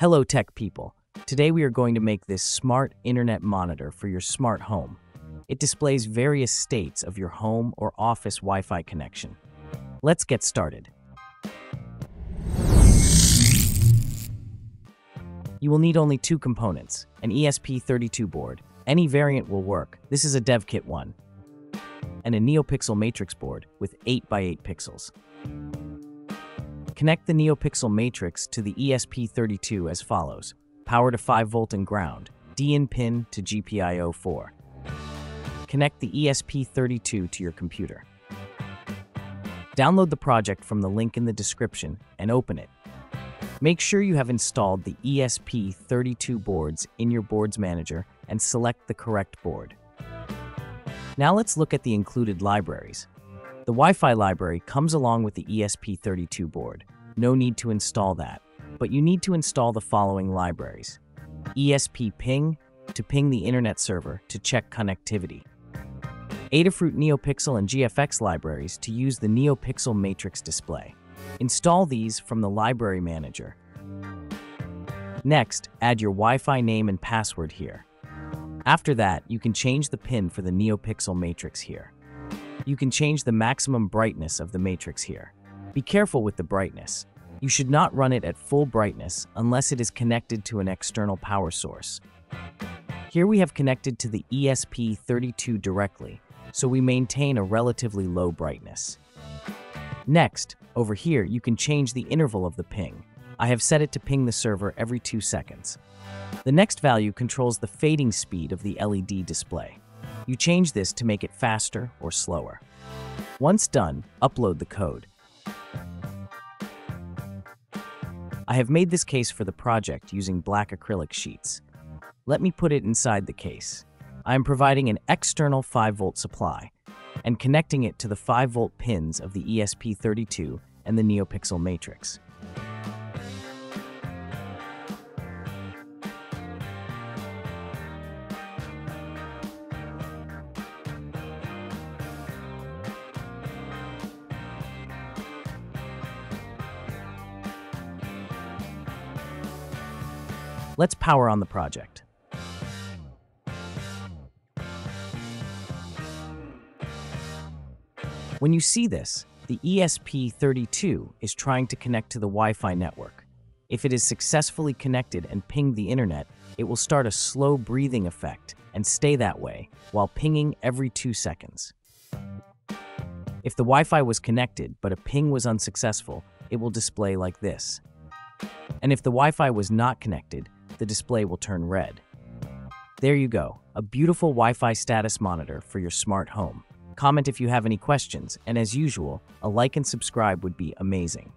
Hello, tech people. Today we are going to make this smart internet monitor for your smart home. It displays various states of your home or office Wi Fi connection. Let's get started. You will need only two components an ESP32 board. Any variant will work. This is a DevKit one. And a NeoPixel matrix board with 8x8 pixels. Connect the NeoPixel matrix to the ESP32 as follows. Power to 5V and ground, DIN pin to GPIO 4. Connect the ESP32 to your computer. Download the project from the link in the description and open it. Make sure you have installed the ESP32 boards in your boards manager and select the correct board. Now let's look at the included libraries. The Wi-Fi library comes along with the ESP32 board. No need to install that, but you need to install the following libraries. ESP ping to ping the internet server to check connectivity. Adafruit NeoPixel and GFX libraries to use the NeoPixel matrix display. Install these from the Library Manager. Next, add your Wi-Fi name and password here. After that, you can change the pin for the NeoPixel matrix here. You can change the maximum brightness of the matrix here. Be careful with the brightness. You should not run it at full brightness unless it is connected to an external power source. Here we have connected to the ESP32 directly, so we maintain a relatively low brightness. Next, over here, you can change the interval of the ping. I have set it to ping the server every 2 seconds. The next value controls the fading speed of the LED display. You change this to make it faster or slower. Once done, upload the code. I have made this case for the project using black acrylic sheets. Let me put it inside the case. I am providing an external 5 volt supply and connecting it to the 5 volt pins of the ESP32 and the NeoPixel matrix. Let's power on the project. When you see this, the ESP32 is trying to connect to the Wi-Fi network. If it is successfully connected and pinged the internet, it will start a slow breathing effect and stay that way while pinging every two seconds. If the Wi-Fi was connected but a ping was unsuccessful, it will display like this. And if the Wi-Fi was not connected, the display will turn red. There you go, a beautiful Wi-Fi status monitor for your smart home. Comment if you have any questions, and as usual, a like and subscribe would be amazing.